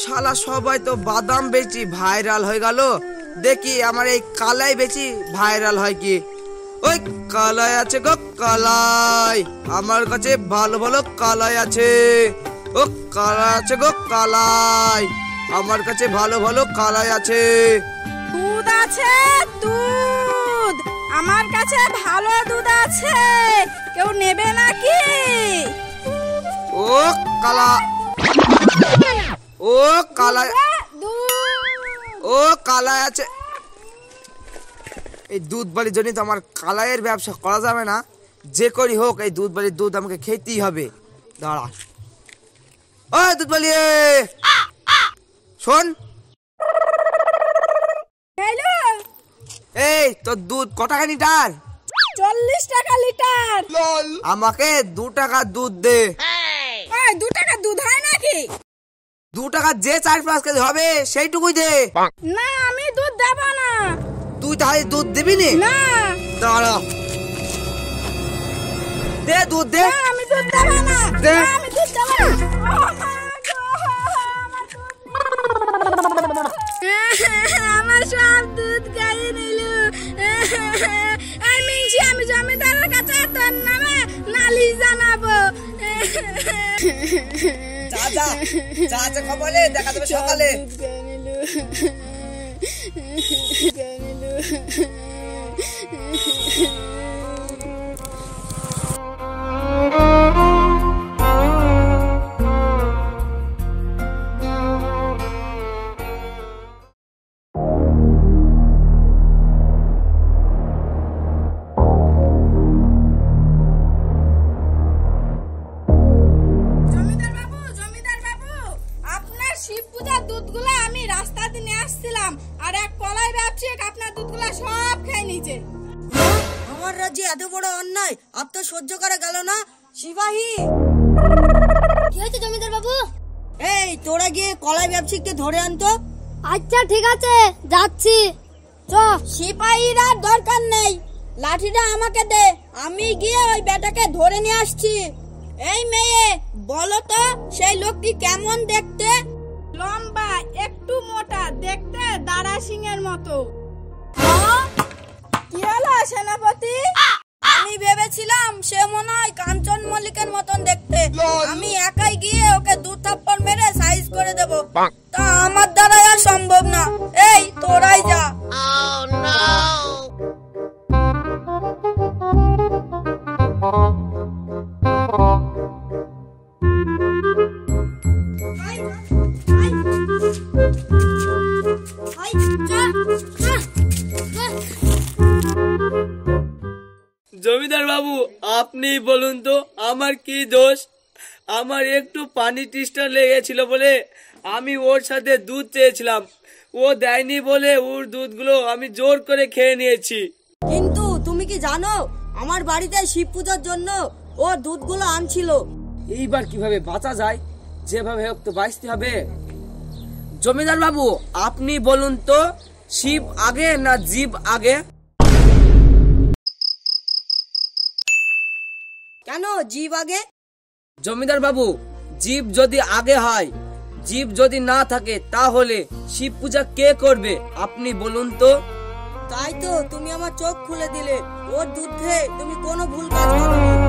শালা সবাই তো বাদাম বেচি ভাইরাল হয়ে গেল। দেখি আমার এই কালাই বেচি ভাইরাল হয় কি? ওই কালাই আছে গো কালাই। আমার কাছে ভালো ভালো কালাই আছে। ও কালাই আছে গো কালাই। আমার কাছে ভালো ভালো কালাই আছে। দুধ আছে দুধ। আমার কাছে ভালো দুধ আছে। কেউ নেবে নাকি? ও কালা ও দুধ ও কালাই আছে। এই দুধ বাড়ির জন্য তো আমার কালাইয়ের ব্যবসা করা যাবে না। যে করি হোক এই দুধ বাড়ির দুধ আমাকে খেতেই হবে। দাঁড়া। ও দুধ বালি শোন। এই তোর দুধ ক টাকা লিটার চল্লিশ টাকা লিটার। আমাকে দু টাকা দুধ দে। দু টাকা দুধ হয় নাকি? দু টাকা যে চার পাঁচ কেজি হবে সেইটুকুই দে। না আমি দুধ দেব না। তুই তাহলে দুধ দিবি নি? না। দাঁড়া। দে দুধ দে। আমি দুধ দেব না। দে। আমি দুধ দেব না। আমার সব দুধ নিল। আমি আমি জমিদারের কাছে তোর নামে নালিশ জানাব। যা যা যা দেখা যাবে সকালে। দুধ আসছিলাম আর এক কলাই ব্যবসায়িক আপনার দুধগুলো সব খেয়ে নিয়েছে। আমার রাজ্যে এত বড় অন্যায় আর তো সহ্য করা গেল না। সিপাহী! কি হয়েছে জমিদার বাবু? এই তোরা গিয়ে কলাই ব্যবসায়ীকে ধরে আনতো আচ্ছা ঠিক আছে যাচ্ছি। চ। সিপাহীরা দরকার নেই লাঠিটা আমাকে দে আমি গিয়ে ওই বেটাকে ধরে নিয়ে আসছি। এই মেয়ে বলো তো সেই লোকটি কেমন দেখতে? লম্বা একটু মোটা দেখতে দাঁড়া সিং এর মতো কি হলো সেনাপতি? আমি ভেবেছিলাম সে মনে হয় কাঞ্চন মল্লিকের মতন দেখতে। আমি একাই গিয়ে ওকে দু থাপ্পড় মেরে সাইজ করে দেব। জমিদার বাবু আপনি বলুন তো আমার কি দোষ? আমার একটু পানি টিস্টা লেগেছিল বলে আমি ওর সাথে দুধ চেয়েছিলাম। ও দেয়নি বলে ওর দুধগুলো আমি জোর করে খেয়ে নিয়েছি। কিন্তু তুমি কি জানো আমার বাড়িতে শিব পূজার জন্য ও দুধগুলো আনছিল। এইবার কীভাবে বাঁচা যায়? যেভাবে হোক তো বাঁচতে হবে। জমিদার বাবু আপনি বলুন তো শিব আগে না জীব আগে? কেন জীব আগে? জমিদার বাবু জীব যদি আগে হয় জীব যদি না থাকে তাহলে শিব পূজা কে করবে? আপনি বলুন তো। তাই তো তুমি আমার চোখ খুলে দিলে। ওর দুধে তুমি কোনো ভুল কাজ করো